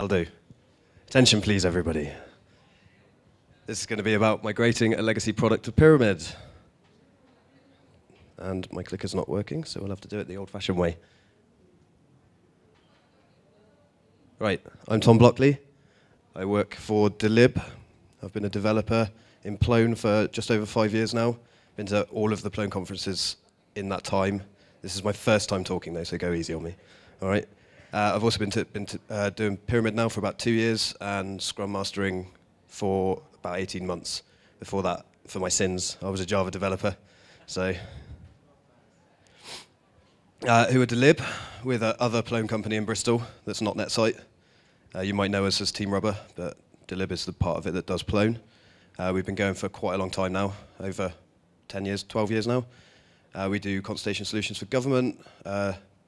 I'll do. Attention, please, everybody. This is going to be about migrating a legacy product to Pyramid. And my clicker's not working, so we'll have to do it the old fashioned way. Right, I'm Tom Blockley. I work for Delib. I've been a developer in Plone for just over five years now. Been to all of the Plone conferences in that time. This is my first time talking, though, so go easy on me. All right. Uh, I've also been, to, been to, uh, doing Pyramid now for about two years and Scrum Mastering for about 18 months. Before that, for my sins, I was a Java developer. So, uh, who are Delib? with a other Plone company in Bristol that's not Netsight. Uh, you might know us as Team Rubber, but Delib is the part of it that does Plone. Uh, we've been going for quite a long time now, over 10 years, 12 years now. Uh, we do consultation solutions for government.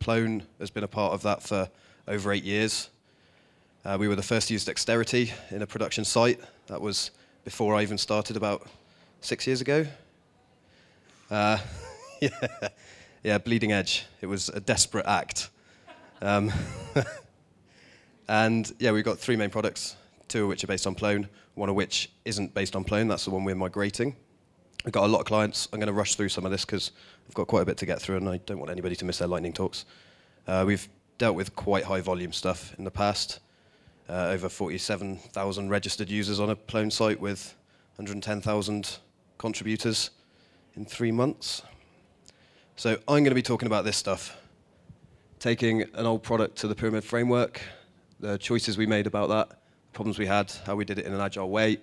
Plone has been a part of that for over eight years. Uh, we were the first to use Dexterity in a production site. That was before I even started about six years ago. Uh, yeah, yeah, bleeding edge. It was a desperate act. Um, and yeah, we've got three main products, two of which are based on Plone, one of which isn't based on Plone. That's the one we're migrating. We've got a lot of clients. I'm going to rush through some of this because I've got quite a bit to get through and I don't want anybody to miss their lightning talks. Uh, we've dealt with quite high volume stuff in the past. Uh, over 47,000 registered users on a Plone site with 110,000 contributors in three months. So I'm going to be talking about this stuff. Taking an old product to the Pyramid framework, the choices we made about that, the problems we had, how we did it in an agile way,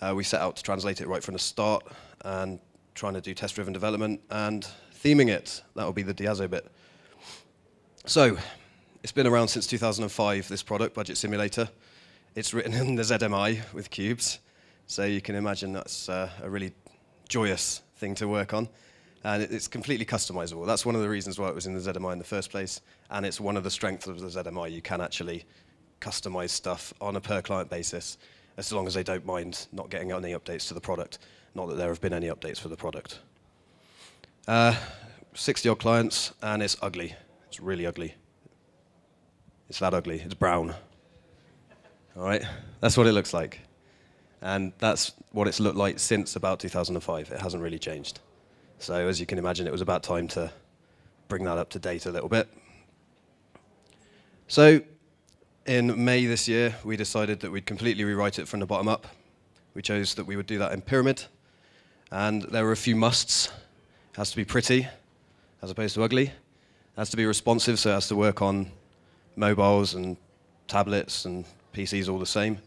uh, we set out to translate it right from the start and trying to do test-driven development and theming it. That will be the Diazo bit. So, it's been around since 2005, this product, Budget Simulator. It's written in the ZMI with cubes, so you can imagine that's uh, a really joyous thing to work on. And it's completely customizable. That's one of the reasons why it was in the ZMI in the first place, and it's one of the strengths of the ZMI. You can actually customize stuff on a per client basis as long as they don't mind not getting any updates to the product. Not that there have been any updates for the product. Uh, 60 odd clients, and it's ugly. It's really ugly. It's that ugly. It's brown. All right? That's what it looks like. And that's what it's looked like since about 2005. It hasn't really changed. So, as you can imagine, it was about time to bring that up to date a little bit. So, in May this year, we decided that we'd completely rewrite it from the bottom up. We chose that we would do that in Pyramid. And there were a few musts. It has to be pretty, as opposed to ugly. It has to be responsive, so it has to work on mobiles and tablets and PCs all the same.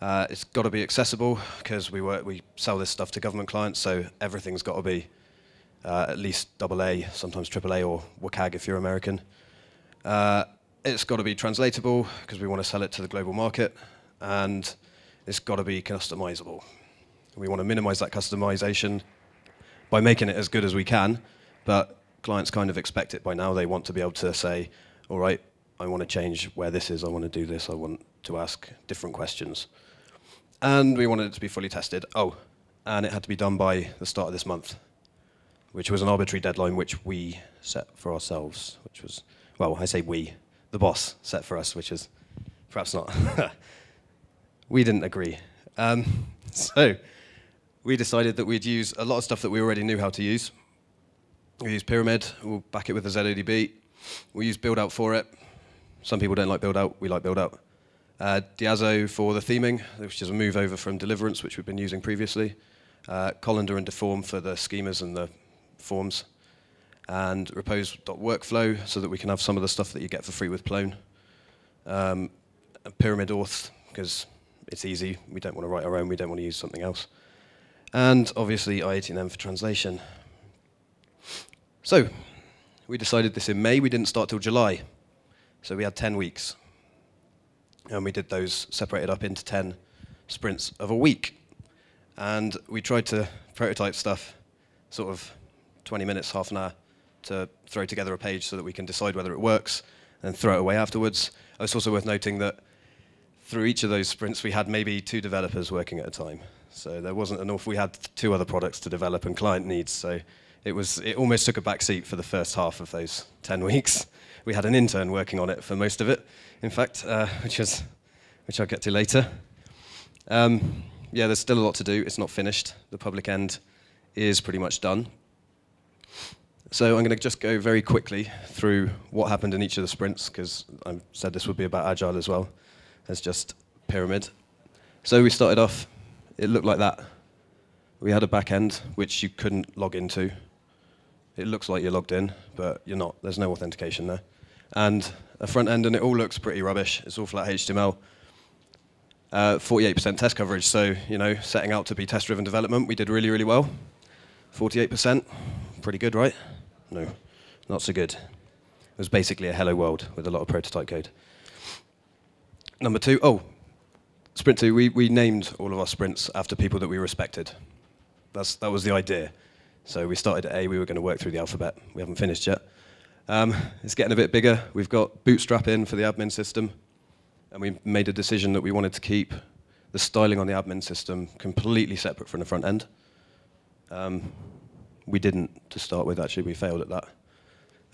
Uh, it's got to be accessible, because we, we sell this stuff to government clients, so everything's got to be uh, at least AA, sometimes AAA, or WCAG if you're American. Uh, it's got to be translatable because we want to sell it to the global market, and it's got to be customizable. We want to minimize that customization by making it as good as we can, but clients kind of expect it by now. They want to be able to say, all right, I want to change where this is, I want to do this, I want to ask different questions. And we wanted it to be fully tested. Oh, and it had to be done by the start of this month, which was an arbitrary deadline which we set for ourselves, which was, well, I say we, the boss set for us, which is perhaps not. we didn't agree. Um, so we decided that we'd use a lot of stuff that we already knew how to use. We use Pyramid, we'll back it with a ZODB. We'll use Build Out for it. Some people don't like Build Out, we like Build Out. Uh, Diazo for the theming, which is a move over from Deliverance, which we've been using previously. Uh, Colander and Deform for the schemas and the forms and repoze.workflow so that we can have some of the stuff that you get for free with Plone. Um, Pyramid Auth, because it's easy. We don't want to write our own. We don't want to use something else. And obviously i18n for translation. So we decided this in May. We didn't start till July. So we had 10 weeks. And we did those separated up into 10 sprints of a week. And we tried to prototype stuff sort of 20 minutes, half an hour to throw together a page so that we can decide whether it works and throw it away afterwards. It's also worth noting that through each of those sprints, we had maybe two developers working at a time. So there wasn't enough. We had two other products to develop and client needs. So it was it almost took a back seat for the first half of those 10 weeks. We had an intern working on it for most of it, in fact, uh, which was which I'll get to later. Um, yeah, there's still a lot to do. It's not finished. The public end is pretty much done. So I'm going to just go very quickly through what happened in each of the sprints because I said this would be about agile as well as just pyramid. So we started off, it looked like that. We had a back end which you couldn't log into. It looks like you're logged in, but you're not. There's no authentication there. And a front end, and it all looks pretty rubbish. It's all flat HTML. 48% uh, test coverage, so you know, setting out to be test-driven development, we did really, really well. 48%, pretty good, right? No, not so good. It was basically a hello world with a lot of prototype code. Number two, oh, sprint two, we, we named all of our sprints after people that we respected. That's, that was the idea. So we started at A, we were going to work through the alphabet. We haven't finished yet. Um, it's getting a bit bigger. We've got Bootstrap in for the admin system, and we made a decision that we wanted to keep the styling on the admin system completely separate from the front end. Um, we didn't to start with, actually. We failed at that.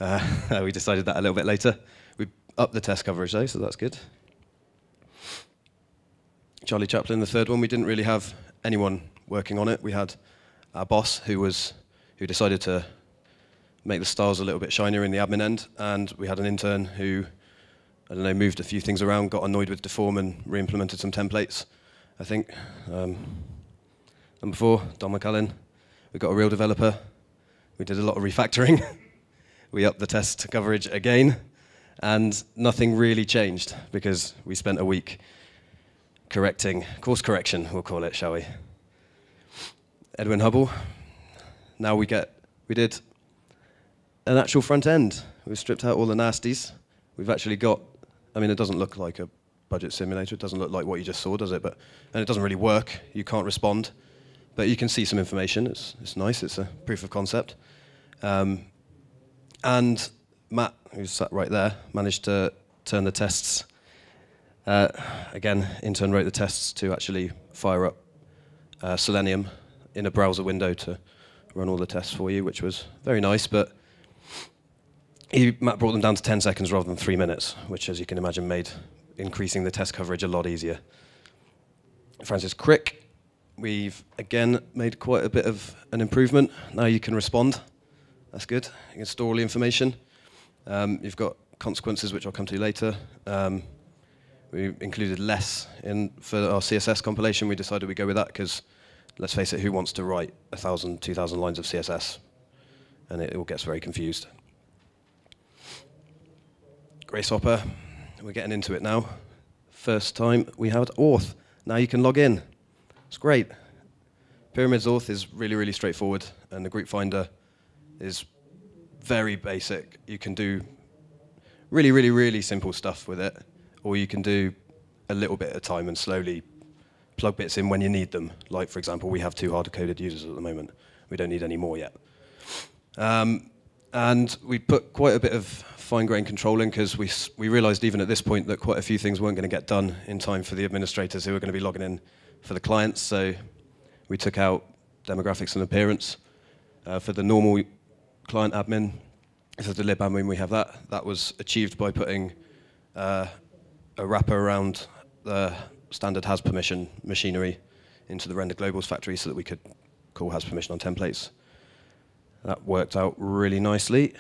Uh, we decided that a little bit later. We upped the test coverage, though, so that's good. Charlie Chaplin, the third one, we didn't really have anyone working on it. We had our boss who was who decided to make the stars a little bit shinier in the admin end, and we had an intern who, I don't know, moved a few things around, got annoyed with Deform, and re-implemented some templates. I think. Um, number four, Don McCullin. We got a real developer. We did a lot of refactoring. we upped the test coverage again, and nothing really changed because we spent a week correcting, course correction, we'll call it, shall we? Edwin Hubble. Now we get, we did an actual front end. We've stripped out all the nasties. We've actually got, I mean, it doesn't look like a budget simulator. It doesn't look like what you just saw, does it? But, and it doesn't really work. You can't respond. But you can see some information. It's, it's nice. It's a proof of concept. Um, and Matt, who's sat right there, managed to turn the tests uh, again, intern wrote the tests to actually fire up uh, Selenium in a browser window to run all the tests for you, which was very nice. But he, Matt brought them down to 10 seconds rather than three minutes, which, as you can imagine, made increasing the test coverage a lot easier. Francis Crick, we've again made quite a bit of an improvement. Now you can respond. That's good. You can store all the information. Um, you've got consequences, which I'll come to later. Um, we included less in for our CSS compilation. We decided we'd go with that because, let's face it, who wants to write 1,000, 2,000 lines of CSS? And it all gets very confused. Grace Hopper, we're getting into it now. First time we have auth. Now you can log in. It's great. Pyramids auth is really, really straightforward, and the group finder is very basic. You can do really, really, really simple stuff with it or you can do a little bit at a time and slowly plug bits in when you need them. Like, for example, we have two hard-coded users at the moment. We don't need any more yet. Um, and we put quite a bit of fine-grained control in because we, we realized even at this point that quite a few things weren't going to get done in time for the administrators who were going to be logging in for the clients. So we took out demographics and appearance. Uh, for the normal client admin, for the lib admin, we have that. That was achieved by putting uh, a wrapper around the standard has permission machinery into the render globals factory so that we could call has permission on templates. That worked out really nicely.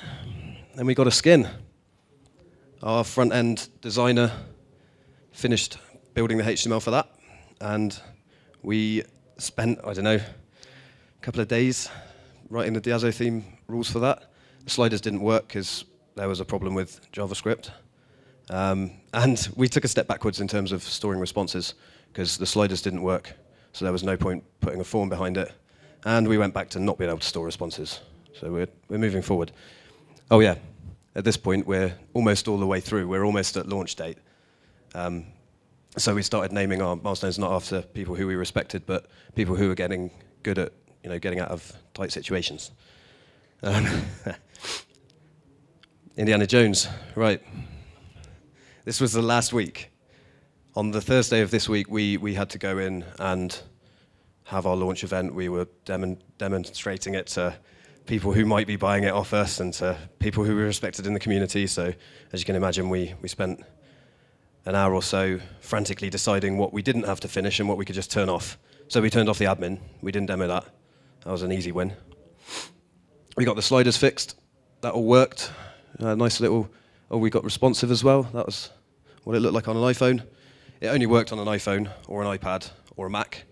Then we got a skin. Our front end designer finished building the HTML for that, and we spent, I don't know, a couple of days writing the Diazo theme rules for that. The sliders didn't work because there was a problem with JavaScript. Um, and we took a step backwards in terms of storing responses because the sliders didn't work. So there was no point putting a form behind it. And we went back to not being able to store responses. So we're, we're moving forward. Oh, yeah. At this point, we're almost all the way through. We're almost at launch date. Um, so we started naming our milestones not after people who we respected, but people who were getting good at you know, getting out of tight situations. Um, Indiana Jones, right. This was the last week. On the Thursday of this week, we, we had to go in and have our launch event. We were dem demonstrating it to people who might be buying it off us and to people who we respected in the community. So, as you can imagine, we, we spent an hour or so frantically deciding what we didn't have to finish and what we could just turn off. So we turned off the admin. We didn't demo that. That was an easy win. We got the sliders fixed. That all worked. A nice little. Oh, we got responsive as well. That was what it looked like on an iPhone. It only worked on an iPhone or an iPad or a Mac.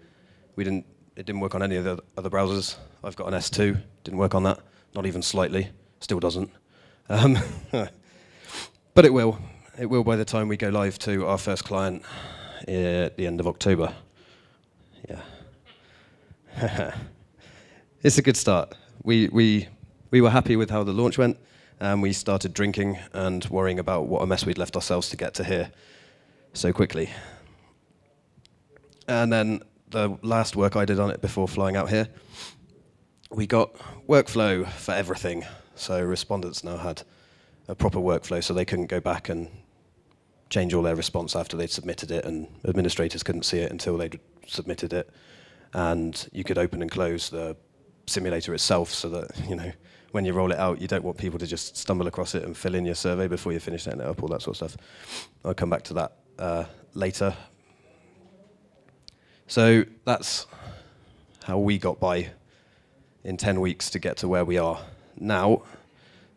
We didn't. It didn't work on any of the other browsers. I've got an S2. Didn't work on that. Not even slightly. Still doesn't. Um, but it will. It will by the time we go live to our first client at the end of October. Yeah. it's a good start. We, we, we were happy with how the launch went, and we started drinking and worrying about what a mess we'd left ourselves to get to here so quickly. And then the last work I did on it before flying out here, we got workflow for everything. So respondents now had a proper workflow so they couldn't go back and change all their response after they'd submitted it, and administrators couldn't see it until they'd submitted it. And you could open and close the simulator itself so that, you know, when you roll it out, you don't want people to just stumble across it and fill in your survey before you finish setting it up, all that sort of stuff. I'll come back to that uh, later. So that's how we got by in 10 weeks to get to where we are now.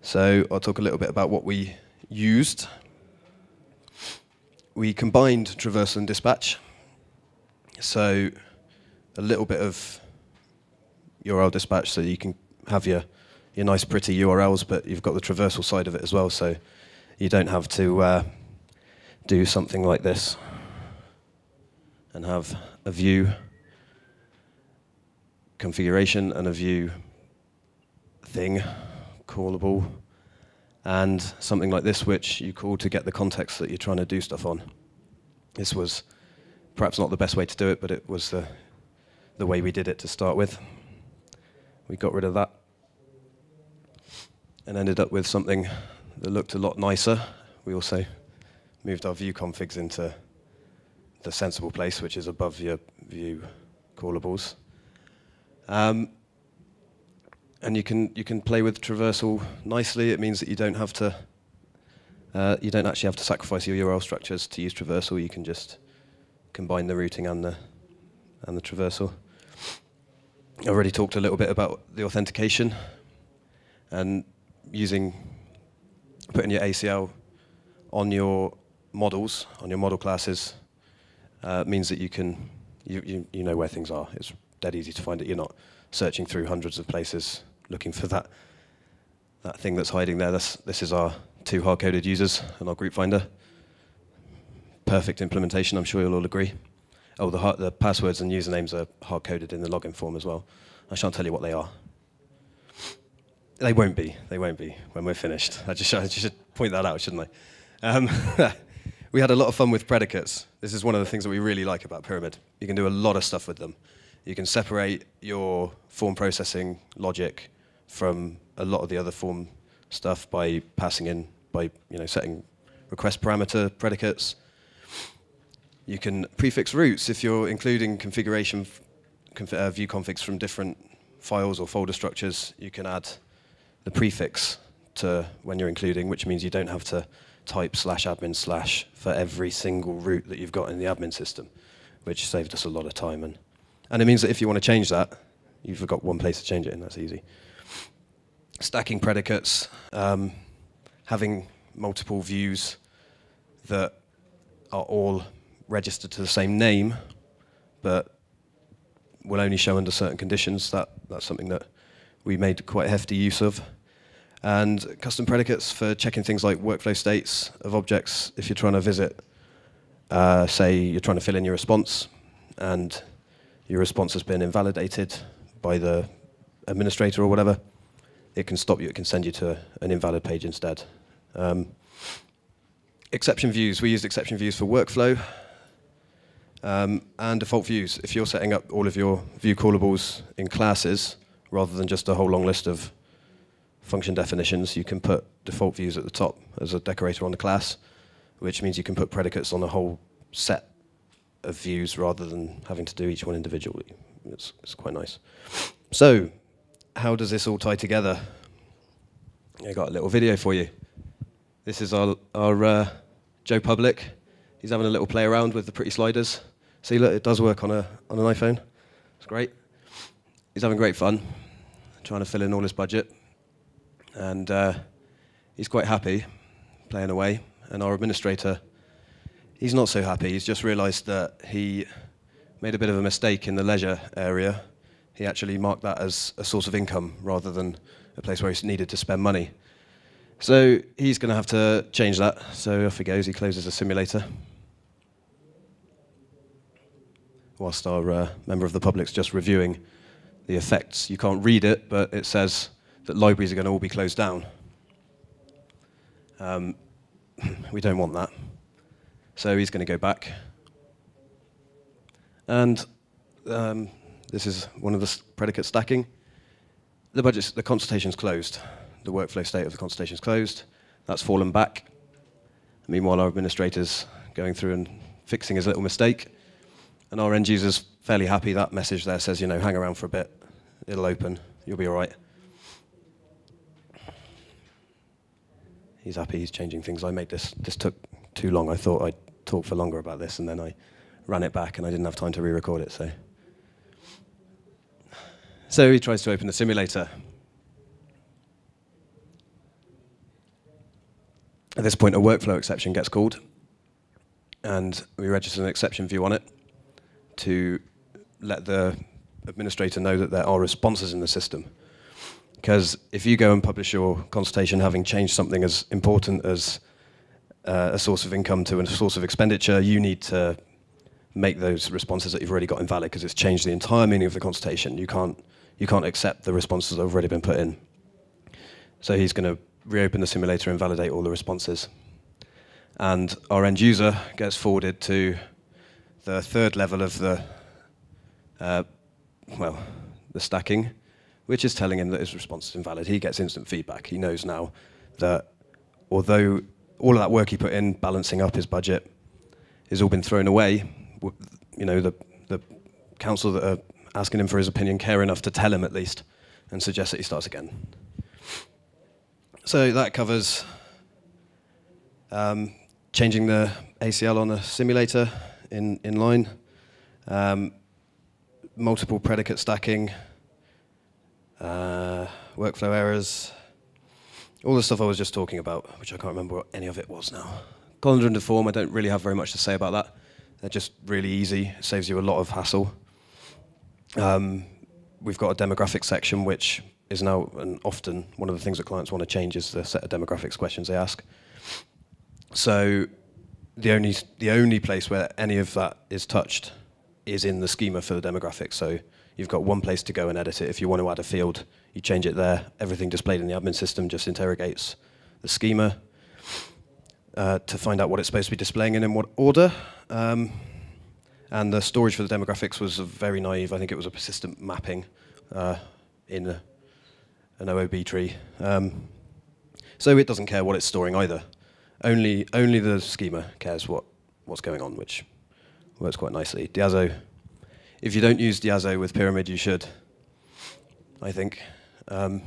So I'll talk a little bit about what we used we combined traversal and dispatch. So a little bit of URL dispatch so you can have your, your nice pretty URLs, but you've got the traversal side of it as well, so you don't have to uh, do something like this and have a view configuration and a view thing callable and something like this, which you call to get the context that you're trying to do stuff on. This was perhaps not the best way to do it, but it was the, the way we did it to start with. We got rid of that and ended up with something that looked a lot nicer. We also moved our view configs into the sensible place, which is above your view callables. Um, and you can you can play with traversal nicely. It means that you don't have to uh, you don't actually have to sacrifice your URL structures to use traversal. You can just combine the routing and the and the traversal. I already talked a little bit about the authentication and using putting your ACL on your models on your model classes uh, means that you can you, you you know where things are. It's dead easy to find it. You're not searching through hundreds of places looking for that, that thing that's hiding there. This, this is our two hard-coded users and our group finder. Perfect implementation, I'm sure you'll all agree. Oh, the, the passwords and usernames are hard-coded in the login form as well. I shan't tell you what they are. They won't be. They won't be when we're finished. I just, I just should point that out, shouldn't I? Um, we had a lot of fun with predicates. This is one of the things that we really like about Pyramid. You can do a lot of stuff with them. You can separate your form processing logic from a lot of the other form stuff by passing in, by you know, setting request parameter predicates. You can prefix routes if you're including configuration conf uh, view configs from different files or folder structures. You can add the prefix to when you're including, which means you don't have to type slash admin slash for every single route that you've got in the admin system, which saved us a lot of time. And, and it means that if you want to change that, you've got one place to change it, and that's easy stacking predicates, um, having multiple views that are all registered to the same name, but will only show under certain conditions. That, that's something that we made quite hefty use of. And custom predicates for checking things like workflow states of objects. If you're trying to visit, uh, say you're trying to fill in your response, and your response has been invalidated by the administrator or whatever, it can stop you, it can send you to an invalid page instead. Um, exception views, we used exception views for workflow um, and default views. If you're setting up all of your view callables in classes, rather than just a whole long list of function definitions, you can put default views at the top as a decorator on the class, which means you can put predicates on a whole set of views rather than having to do each one individually. It's, it's quite nice. So how does this all tie together? I got a little video for you. This is our, our uh, Joe Public. He's having a little play around with the pretty sliders. See, look, it does work on, a, on an iPhone. It's great. He's having great fun, trying to fill in all his budget. And uh, he's quite happy playing away. And our administrator, he's not so happy. He's just realized that he made a bit of a mistake in the leisure area. He actually marked that as a source of income rather than a place where he needed to spend money. So he's going to have to change that. So off he goes. He closes the simulator. Whilst our uh, member of the public's just reviewing the effects. You can't read it, but it says that libraries are going to all be closed down. Um, we don't want that. So he's going to go back. And um, this is one of the predicate stacking. The budget, the consultation's closed the workflow state of the consultation is closed. That's fallen back. Meanwhile, our administrator's going through and fixing his little mistake. And our end user's fairly happy. That message there says, you know, hang around for a bit. It'll open. You'll be all right. He's happy. He's changing things. I made this. This took too long. I thought I'd talk for longer about this, and then I ran it back, and I didn't have time to re-record it. So, so he tries to open the simulator. At this point, a workflow exception gets called, and we register an exception view on it to let the administrator know that there are responses in the system. Because if you go and publish your consultation having changed something as important as uh, a source of income to a source of expenditure, you need to make those responses that you've already got invalid because it's changed the entire meaning of the consultation. You can't, you can't accept the responses that have already been put in. So he's going to reopen the simulator and validate all the responses. And our end user gets forwarded to the third level of the, uh, well, the stacking, which is telling him that his response is invalid. He gets instant feedback. He knows now that although all of that work he put in, balancing up his budget, has all been thrown away, you know, the, the council that are asking him for his opinion care enough to tell him at least and suggest that he starts again. So that covers um, changing the ACL on a simulator in, in line, um, multiple predicate stacking, uh, workflow errors, all the stuff I was just talking about, which I can't remember what any of it was now. Colander and deform, I don't really have very much to say about that. They're just really easy, it saves you a lot of hassle. Um, we've got a demographic section which is now and often one of the things that clients want to change is the set of demographics questions they ask. So the only the only place where any of that is touched is in the schema for the demographics. So you've got one place to go and edit it. If you want to add a field, you change it there. Everything displayed in the admin system just interrogates the schema uh, to find out what it's supposed to be displaying and in what order. Um, and the storage for the demographics was very naive. I think it was a persistent mapping uh, in an OOB tree. Um, so it doesn't care what it's storing either. Only, only the schema cares what, what's going on, which works quite nicely. Diazo, if you don't use Diazo with Pyramid, you should, I think. Um,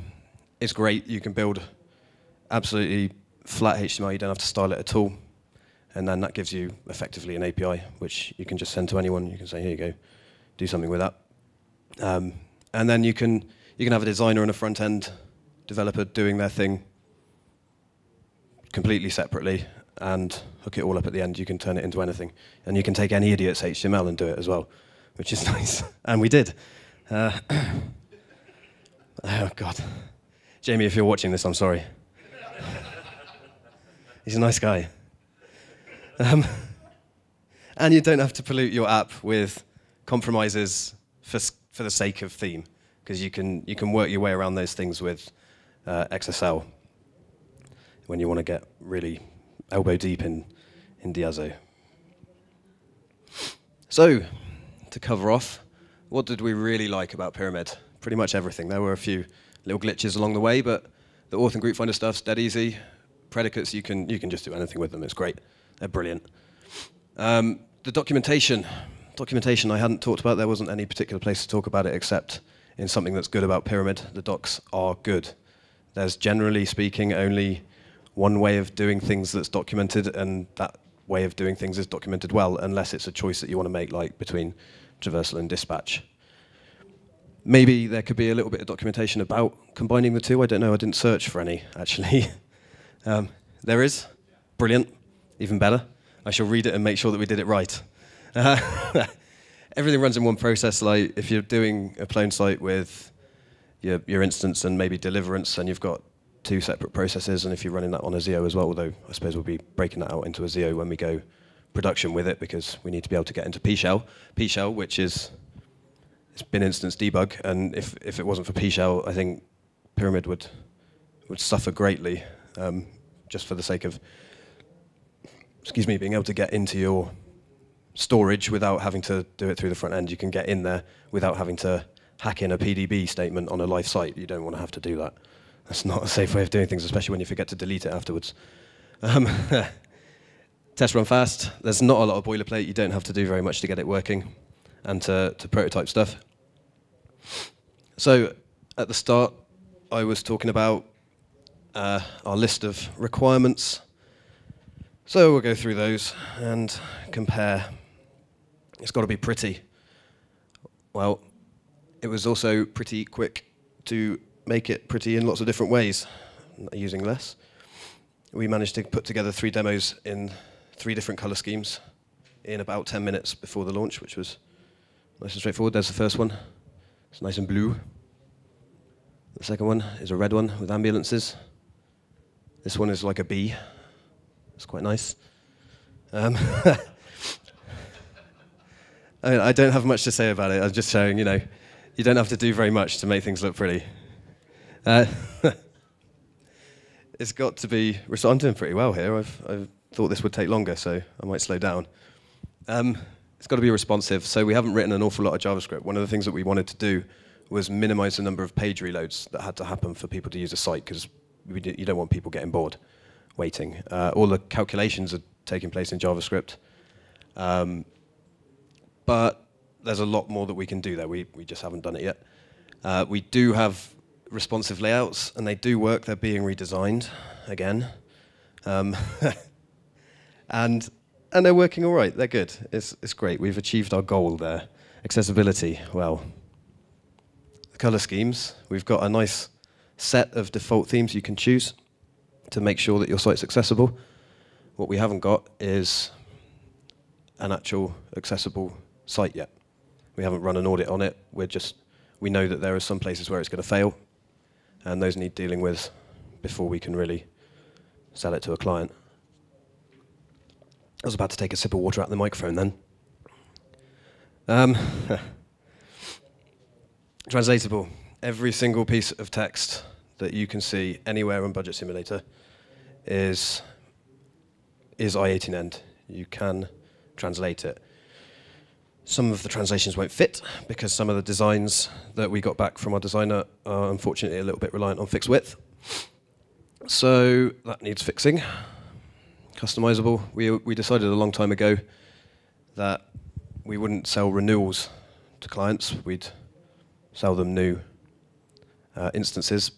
it's great. You can build absolutely flat HTML. You don't have to style it at all. And then that gives you effectively an API, which you can just send to anyone. You can say, here you go, do something with that. Um, and then you can you can have a designer and a front end developer doing their thing completely separately and hook it all up at the end. You can turn it into anything. And you can take any idiot's HTML and do it as well, which is nice. and we did. Uh, oh, God. Jamie, if you're watching this, I'm sorry. He's a nice guy. Um, and you don't have to pollute your app with compromises for, for the sake of theme because you can, you can work your way around those things with uh, XSL when you want to get really elbow deep in, in Diazo. So, to cover off, what did we really like about Pyramid? Pretty much everything. There were a few little glitches along the way, but the auth and group finder stuff's dead easy. Predicates, you can, you can just do anything with them. It's great. They're brilliant. Um, the documentation. Documentation I hadn't talked about. There wasn't any particular place to talk about it except in something that's good about Pyramid, the docs are good. There's generally speaking only one way of doing things that's documented, and that way of doing things is documented well, unless it's a choice that you want to make, like between traversal and dispatch. Maybe there could be a little bit of documentation about combining the two. I don't know. I didn't search for any, actually. um, there is. Brilliant. Even better. I shall read it and make sure that we did it right. Uh, everything runs in one process. Like if you're doing a Plone site with your, your instance and maybe deliverance, and you've got two separate processes, and if you're running that on a ZEO as well, although I suppose we'll be breaking that out into a ZEO when we go production with it, because we need to be able to get into PShell. PShell, which is it's bin instance debug, and if, if it wasn't for PShell, I think Pyramid would would suffer greatly, um, just for the sake of excuse me, being able to get into your storage without having to do it through the front end. You can get in there without having to hack in a PDB statement on a live site. You don't want to have to do that. That's not a safe way of doing things, especially when you forget to delete it afterwards. Um, test run fast. There's not a lot of boilerplate. You don't have to do very much to get it working and to, to prototype stuff. So at the start, I was talking about uh, our list of requirements. So we'll go through those and compare it's got to be pretty. Well, it was also pretty quick to make it pretty in lots of different ways, using less. We managed to put together three demos in three different color schemes in about 10 minutes before the launch, which was nice and straightforward. There's the first one. It's nice and blue. The second one is a red one with ambulances. This one is like a bee. It's quite nice. Um, I, mean, I don't have much to say about it. I'm just showing, you know, you don't have to do very much to make things look pretty. Uh, it's got to be. I'm doing pretty well here. I've, I've, thought this would take longer, so I might slow down. Um, it's got to be responsive. So we haven't written an awful lot of JavaScript. One of the things that we wanted to do was minimize the number of page reloads that had to happen for people to use a site because you don't want people getting bored waiting. Uh, all the calculations are taking place in JavaScript. Um, but there's a lot more that we can do there. We, we just haven't done it yet. Uh, we do have responsive layouts, and they do work. They're being redesigned again. Um, and, and they're working all right. They're good. It's, it's great. We've achieved our goal there. Accessibility, well, the color schemes. We've got a nice set of default themes you can choose to make sure that your site's accessible. What we haven't got is an actual accessible site yet. We haven't run an audit on it. We're just, we know that there are some places where it's going to fail, and those need dealing with before we can really sell it to a client. I was about to take a sip of water out of the microphone then. Um, translatable. Every single piece of text that you can see anywhere on Budget Simulator is, is i18n. You can translate it. Some of the translations won't fit because some of the designs that we got back from our designer are unfortunately a little bit reliant on fixed width. So that needs fixing. Customizable. We, we decided a long time ago that we wouldn't sell renewals to clients. We'd sell them new uh, instances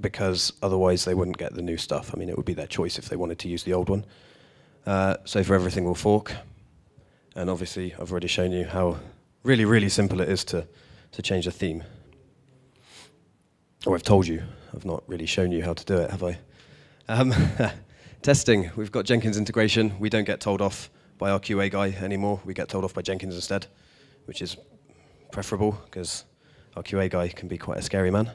because otherwise they wouldn't get the new stuff. I mean, it would be their choice if they wanted to use the old one. Uh, so for everything, we'll fork. And obviously, I've already shown you how really, really simple it is to, to change a theme. Or I've told you. I've not really shown you how to do it, have I? Um, testing. We've got Jenkins integration. We don't get told off by our QA guy anymore. We get told off by Jenkins instead, which is preferable because our QA guy can be quite a scary man.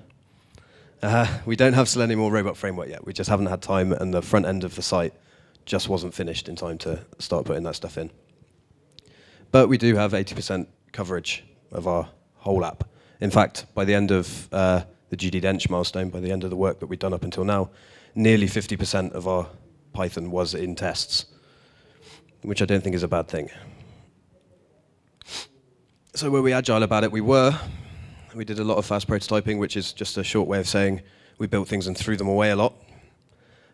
Uh, we don't have Selenium or Robot Framework yet. We just haven't had time, and the front end of the site just wasn't finished in time to start putting that stuff in. But we do have 80% coverage of our whole app. In fact, by the end of uh, the Judi Dench milestone, by the end of the work that we've done up until now, nearly 50% of our Python was in tests, which I don't think is a bad thing. So were we agile about it? We were. We did a lot of fast prototyping, which is just a short way of saying we built things and threw them away a lot.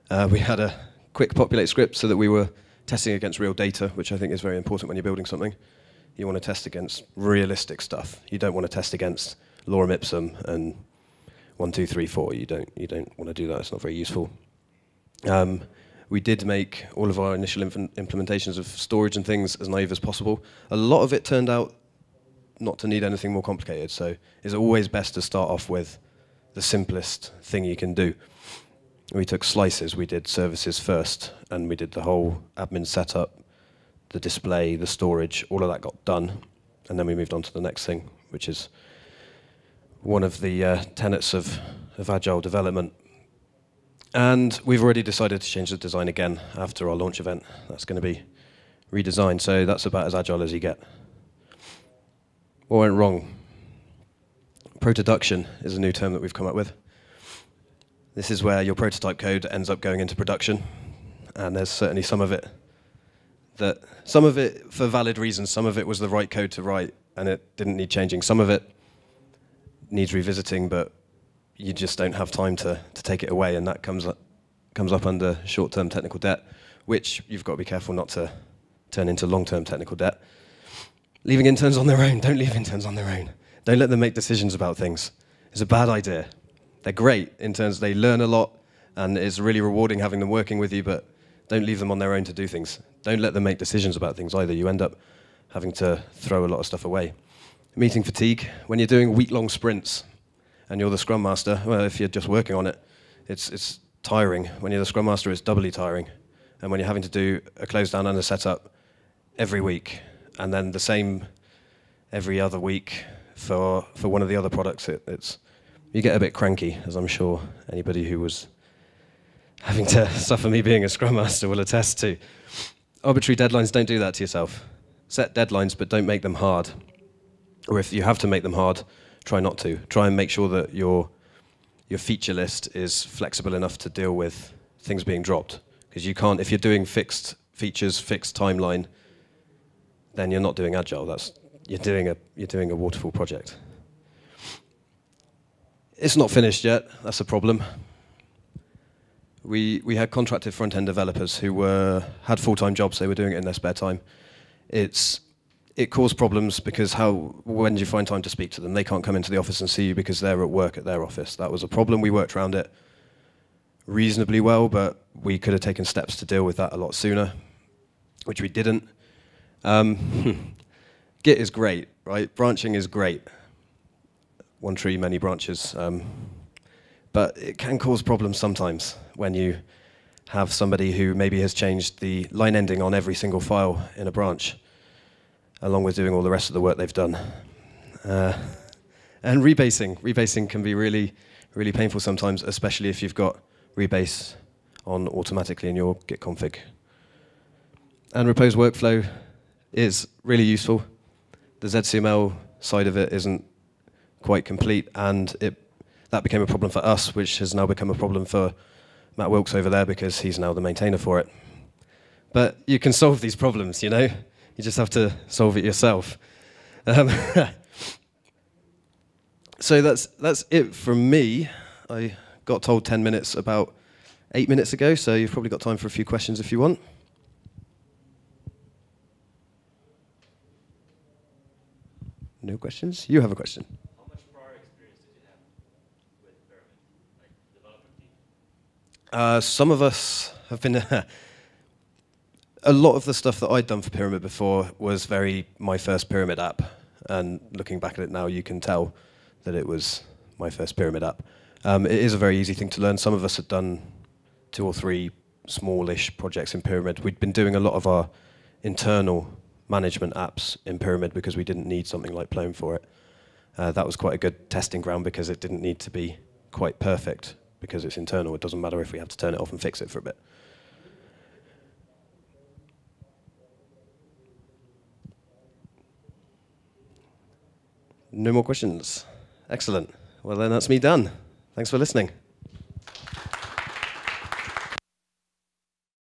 Uh, we had a quick populate script so that we were testing against real data, which I think is very important when you're building something. You want to test against realistic stuff. You don't want to test against lorem ipsum and one, two, three, four. You don't you don't want to do that. It's not very useful. Um, we did make all of our initial implementations of storage and things as naive as possible. A lot of it turned out not to need anything more complicated. So it's always best to start off with the simplest thing you can do. We took slices, we did services first, and we did the whole admin setup, the display, the storage, all of that got done. And then we moved on to the next thing, which is one of the uh, tenets of, of agile development. And we've already decided to change the design again after our launch event. That's going to be redesigned, so that's about as agile as you get. What went wrong? Protoduction is a new term that we've come up with. This is where your prototype code ends up going into production, and there's certainly some of it that, some of it for valid reasons, some of it was the right code to write, and it didn't need changing. Some of it needs revisiting, but you just don't have time to, to take it away, and that comes up, comes up under short-term technical debt, which you've got to be careful not to turn into long-term technical debt. Leaving interns on their own. Don't leave interns on their own. Don't let them make decisions about things. It's a bad idea. They're great interns. They learn a lot, and it's really rewarding having them working with you, but don't leave them on their own to do things. Don't let them make decisions about things either. You end up having to throw a lot of stuff away. Meeting fatigue. When you're doing week-long sprints and you're the scrum master, well, if you're just working on it, it's, it's tiring. When you're the scrum master, it's doubly tiring. And when you're having to do a close down and a setup every week, and then the same every other week for for one of the other products. It, it's you get a bit cranky, as I'm sure anybody who was having to suffer me being a scrum master will attest to. Arbitrary deadlines don't do that to yourself. Set deadlines, but don't make them hard. Or if you have to make them hard, try not to. Try and make sure that your your feature list is flexible enough to deal with things being dropped. Because you can't, if you're doing fixed features, fixed timeline, then you're not doing agile. That's you're doing a you're doing a waterfall project. It's not finished yet. That's a problem. We we had contracted front end developers who were had full time jobs. They were doing it in their spare time. It's it caused problems because how when do you find time to speak to them? They can't come into the office and see you because they're at work at their office. That was a problem. We worked around it reasonably well, but we could have taken steps to deal with that a lot sooner, which we didn't. Um, Git is great, right? Branching is great. One tree, many branches. Um, but it can cause problems sometimes when you have somebody who maybe has changed the line ending on every single file in a branch, along with doing all the rest of the work they've done. Uh, and rebasing. Rebasing can be really, really painful sometimes, especially if you've got rebase on automatically in your Git config. And repoze workflow is really useful. The ZCML side of it isn't quite complete, and it, that became a problem for us, which has now become a problem for Matt Wilkes over there because he's now the maintainer for it. But you can solve these problems, you know? You just have to solve it yourself. Um, so that's, that's it from me. I got told 10 minutes about eight minutes ago, so you've probably got time for a few questions if you want. No questions? You have a question. How much prior experience did you have with Pyramid, like development team? Uh, some of us have been. a lot of the stuff that I'd done for Pyramid before was very my first Pyramid app, and looking back at it now, you can tell that it was my first Pyramid app. Um, it is a very easy thing to learn. Some of us had done two or three smallish projects in Pyramid. We'd been doing a lot of our internal management apps in Pyramid because we didn't need something like Plone for it. Uh, that was quite a good testing ground because it didn't need to be quite perfect because it's internal. It doesn't matter if we have to turn it off and fix it for a bit. No more questions. Excellent. Well, then that's me done. Thanks for listening.